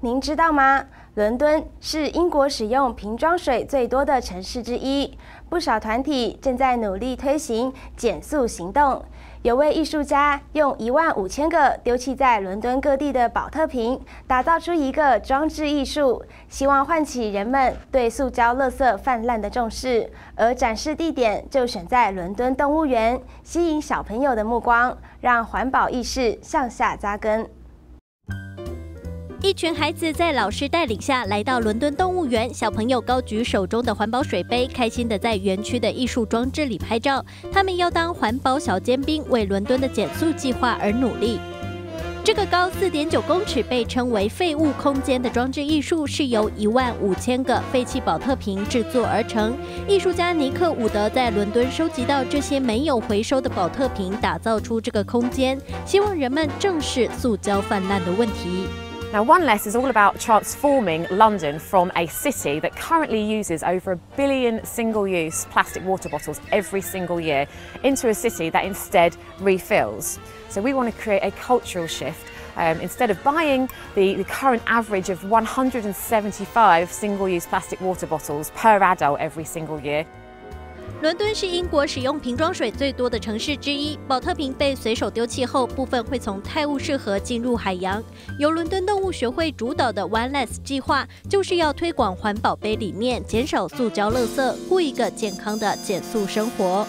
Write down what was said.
您知道吗？伦敦是英国使用瓶装水最多的城市之一，不少团体正在努力推行减速行动。有位艺术家用一万五千个丢弃在伦敦各地的保特瓶，打造出一个装置艺术，希望唤起人们对塑胶垃圾泛滥的重视。而展示地点就选在伦敦动物园，吸引小朋友的目光，让环保意识向下扎根。一群孩子在老师带领下来到伦敦动物园，小朋友高举手中的环保水杯，开心的在园区的艺术装置里拍照。他们要当环保小尖兵，为伦敦的减速计划而努力。这个高四点九公尺、被称为“废物空间”的装置艺术，是由一万五千个废弃保特瓶制作而成。艺术家尼克伍德在伦敦收集到这些没有回收的保特瓶，打造出这个空间，希望人们正视塑胶泛滥的问题。Now, One Less is all about transforming London from a city that currently uses over a billion single use plastic water bottles every single year into a city that instead refills. So, we want to create a cultural shift. Um, instead of buying the, the current average of 175 single use plastic water bottles per adult every single year, 伦敦是英国使用瓶装水最多的城市之一。保特瓶被随手丢弃后，部分会从泰晤士河进入海洋。由伦敦动物学会主导的 One Less 计划，就是要推广环保杯理念，减少塑胶垃圾，过一个健康的减速生活。